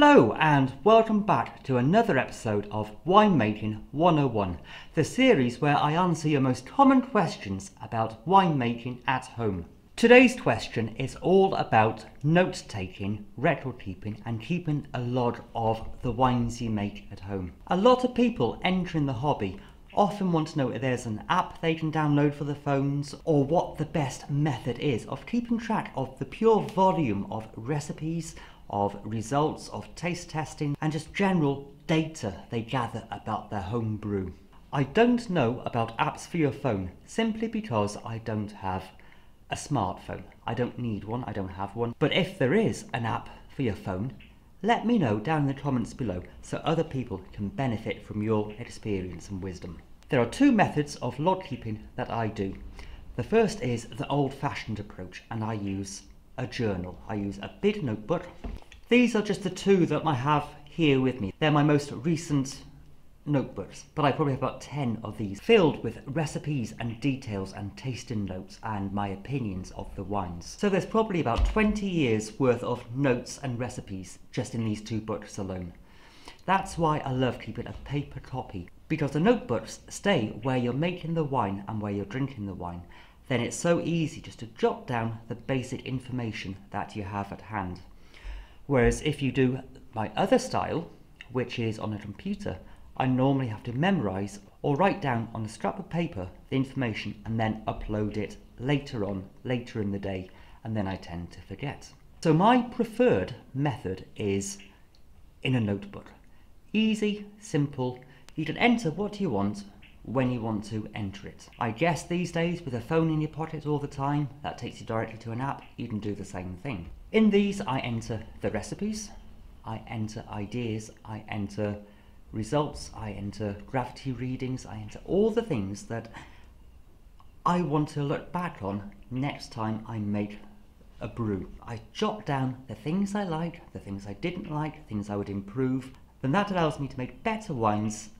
Hello and welcome back to another episode of Winemaking 101, the series where I answer your most common questions about winemaking at home. Today's question is all about note taking, record keeping, and keeping a log of the wines you make at home. A lot of people entering the hobby often want to know if there's an app they can download for the phones or what the best method is of keeping track of the pure volume of recipes, of results of taste testing and just general data they gather about their home brew. I don't know about apps for your phone simply because I don't have a smartphone. I don't need one, I don't have one. But if there is an app for your phone, let me know down in the comments below so other people can benefit from your experience and wisdom. There are two methods of log keeping that I do. The first is the old fashioned approach and I use a journal. I use a big notebook. These are just the two that I have here with me. They're my most recent notebooks, but I probably have about 10 of these filled with recipes and details and tasting notes and my opinions of the wines. So there's probably about 20 years worth of notes and recipes just in these two books alone. That's why I love keeping a paper copy because the notebooks stay where you're making the wine and where you're drinking the wine then it's so easy just to jot down the basic information that you have at hand. Whereas if you do my other style, which is on a computer, I normally have to memorize or write down on a scrap of paper the information and then upload it later on, later in the day, and then I tend to forget. So my preferred method is in a notebook. Easy, simple, you can enter what you want when you want to enter it. I guess these days with a phone in your pocket all the time, that takes you directly to an app, you can do the same thing. In these I enter the recipes, I enter ideas, I enter results, I enter gravity readings, I enter all the things that I want to look back on next time I make a brew. I jot down the things I like, the things I didn't like, things I would improve, then that allows me to make better wines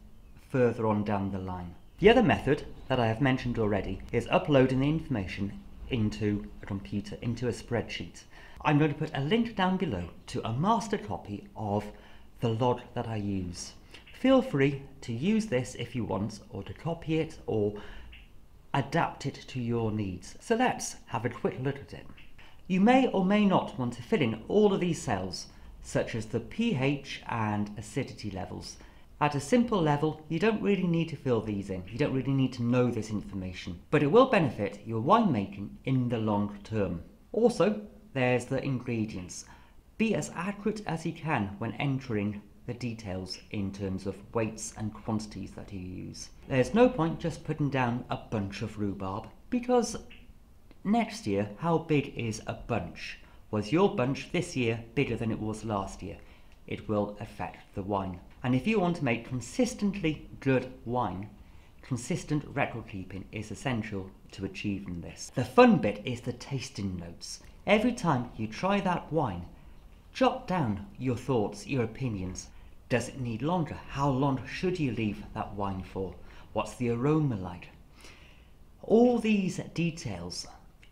further on down the line. The other method that I have mentioned already is uploading the information into a computer, into a spreadsheet. I'm going to put a link down below to a master copy of the log that I use. Feel free to use this if you want, or to copy it, or adapt it to your needs. So let's have a quick look at it. You may or may not want to fill in all of these cells, such as the pH and acidity levels, at a simple level, you don't really need to fill these in. You don't really need to know this information, but it will benefit your winemaking in the long term. Also, there's the ingredients. Be as accurate as you can when entering the details in terms of weights and quantities that you use. There's no point just putting down a bunch of rhubarb because next year, how big is a bunch? Was your bunch this year bigger than it was last year? It will affect the wine. And if you want to make consistently good wine, consistent record keeping is essential to achieving this. The fun bit is the tasting notes. Every time you try that wine, jot down your thoughts, your opinions. Does it need longer? How long should you leave that wine for? What's the aroma like? All these details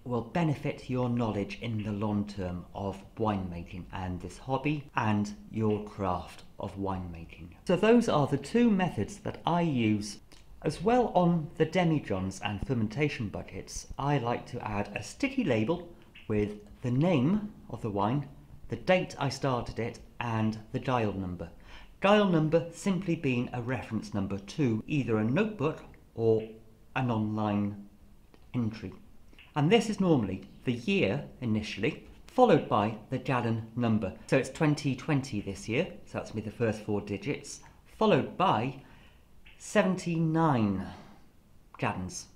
will benefit your knowledge in the long term of winemaking and this hobby and your craft of winemaking. So those are the two methods that I use as well on the demijohns and fermentation buckets. I like to add a sticky label with the name of the wine, the date I started it and the dial number. Dial number simply being a reference number to either a notebook or an online entry and this is normally the year initially, followed by the gallon number. So it's 2020 this year, so that's me the first four digits, followed by 79 gallons.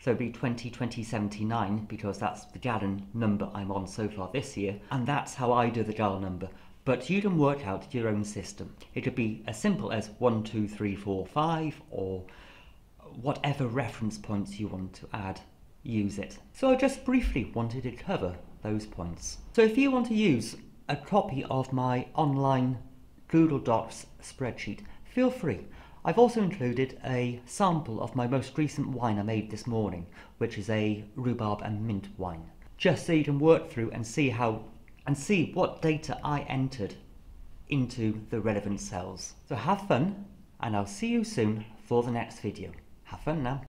So it'd be 20, 20, 79 because that's the gallon number I'm on so far this year, and that's how I do the gallon number. But you can work out your own system. It could be as simple as 1, 2, 3, 4, 5, or whatever reference points you want to add use it. So I just briefly wanted to cover those points. So if you want to use a copy of my online Google Docs spreadsheet, feel free. I've also included a sample of my most recent wine I made this morning, which is a rhubarb and mint wine, just so you can work through and see how and see what data I entered into the relevant cells. So have fun, and I'll see you soon for the next video. Have fun now.